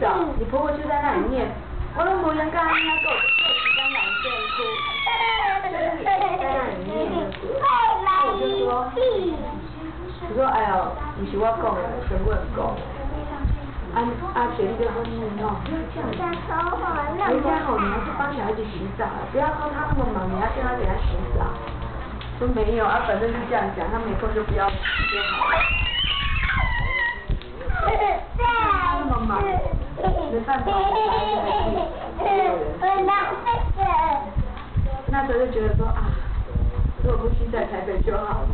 澡，你婆婆就在那里念，我都无人干，人家够够时间两岁哭，在那里念那个，我就说，我说哎呦，不是我讲的，是我讲。啊啊，雪莉就说你哦，回家好你要去帮小孩子洗澡，不要说他那么忙，你要叫他给他洗澡。说没有啊，反正就这样讲，他没空就不要洗就好了。那么忙，没办法，那时候就觉得说啊，如果不去在台北就好了。